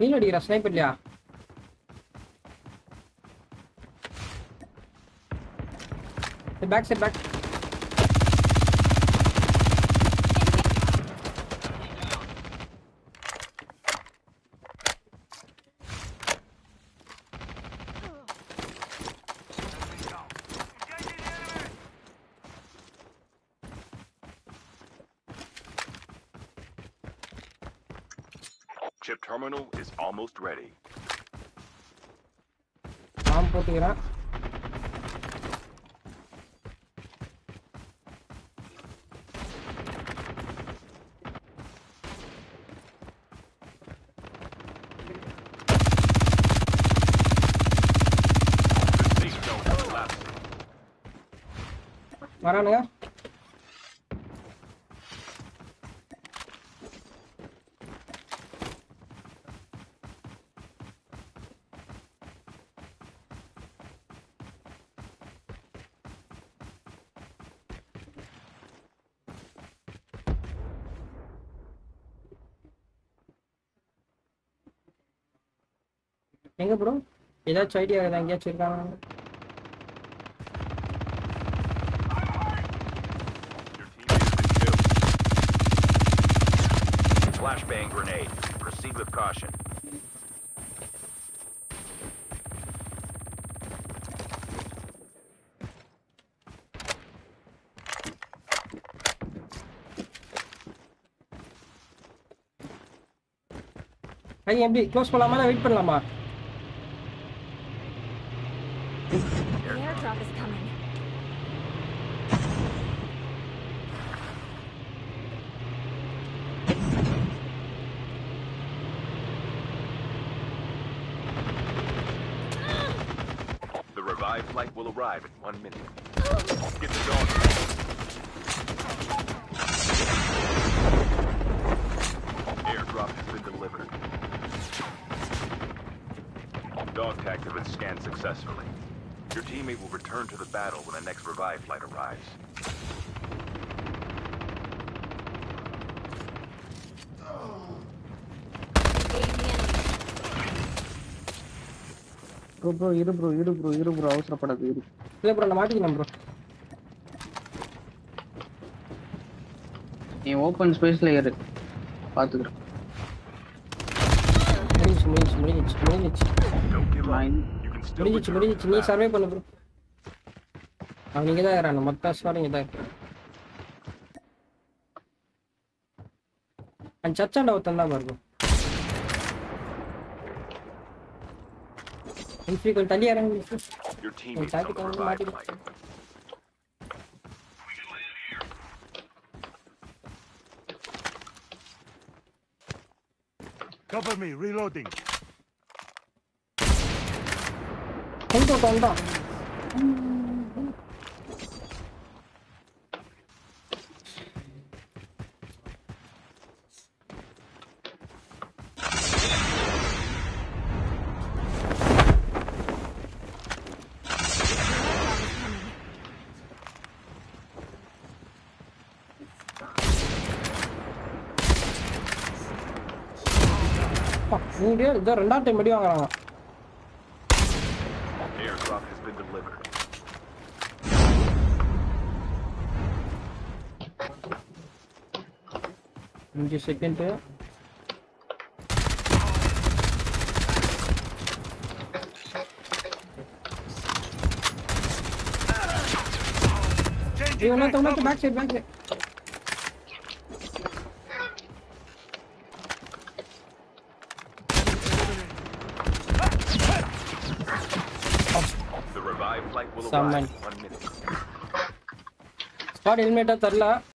நீல அடிக்கிறா ஸ்னைப்பர் இல்லையா back side back Chip terminal is almost ready. பாம்பு போட்டுக்கிறேன் The safe zone is collapsing. வரானுங்க எங்க ப்ரோ ஏதாச்சும் ஐடியா இருக்குதா எங்கேயாச்சும் இருக்காங்க. Flashbang grenade. Proceed with caution. ஐ எப்படி க்ளோஸ் பண்ணலாமா வெயிட் பண்ணலாமா revived flight will arrive in one minute. Get the dog. Airdrop has been delivered. Dog tag has been scanned successfully. Your teammate will return to the battle when the next revive flight arrives. Bro bro இரு bro இரு bro இரு bro அவசரப்படாது இரு. இல்லை bro நான் மாட்டிக்கலாம் bro நீ open ஸ்பேஸ்ல இரு. பாத்துக்கிறேன். முடிஞ்சிச்சு முடிஞ்சிச்சு முடிஞ்சிச்சு முடிஞ்சிச்சு. முடிஞ்சிச்சு நீ. சர்வே பண்ணு ப்ரோ அவன் நீங்கள் தான் இருக்கிறான் மொத்த ஸ்வாரும் இங்கே தான் இருக்கு. அந்த சச்சாண்ட ஒருத்தன் தான் பாருங்க Il frigo italiano è un frigo. Il frigo Cover me, reloading. Tengo bomba. me, reloading. கொஞ்சம் வந்தான் நீங்க இதோ ரெண்டாம் டைம் அடி வாங்குறாங்க Airdrop has been delivered. அஞ்சு செகண்ட் Changing இவன் back, ஒருத்தன் cover. Back side back side Summon. Squad eliminator ತರಲ್ಲ